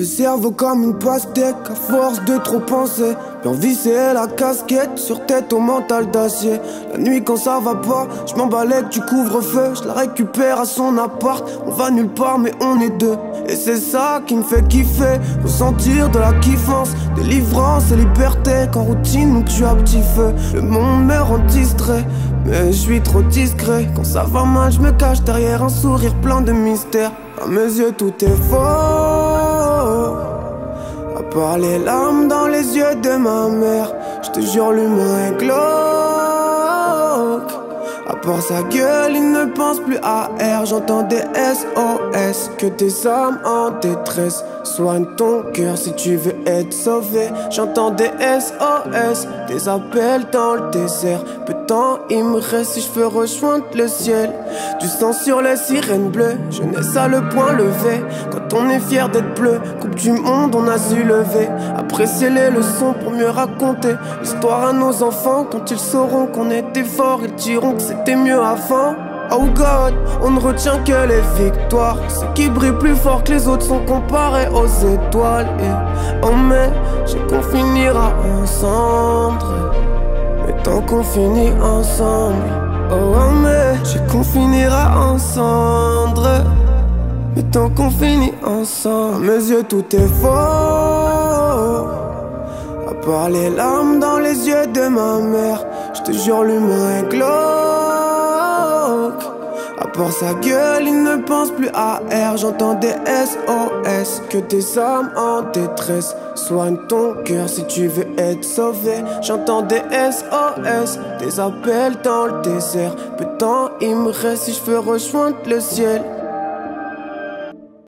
Le cerveau comme une pastèque, à force de trop penser. Bien visser la casquette, sur tête au mental d'acier. La nuit quand ça va pas, je m'emballais du couvre-feu. Je la récupère à son appart, on va nulle part mais on est deux. Et c'est ça qui me fait kiffer, ressentir de la kiffance, délivrance et liberté. Quand routine nous tue à petit feu, le monde me rend distrait. Mais je suis trop discret, quand ça va mal, je me cache derrière un sourire plein de mystère. À mes yeux, tout est faux. À part les larmes dans les yeux de ma mère, je te jure, l'humain est glauque. Part sa gueule, il ne pense plus à R. J'entends des SOS, que des âmes en détresse. Soigne ton cœur si tu veux être sauvé. J'entends des SOS, des appels dans le désert. Peu de temps il me reste si je veux rejoindre le ciel. Du sang sur les sirènes bleues, jeunesse à le point levé. Quand on est fier d'être bleu, Coupe du monde, on a su lever. Apprécier les leçons pour mieux raconter l'histoire à nos enfants. Quand ils sauront qu'on était fort, ils diront que c'était mieux avant. Oh God, on ne retient que les victoires. Ceux qui brillent plus fort que les autres sont comparés aux étoiles. Et oh mais, j'ai qu'on finira ensemble. Mais tant qu'on finit ensemble. Oh, mais, j'ai qu'on finira ensemble. Mais tant qu'on finit ensemble. Mes yeux, tout est faux. À part les larmes dans les yeux de ma mère. Je te jure, l'humain est glauque. Part sa gueule, il ne pense plus à R. J'entends des SOS, que des âmes en détresse. Soigne ton cœur si tu veux être sauvé. J'entends des SOS, des appels dans le désert. Peu de temps il me reste si je veux rejoindre le ciel.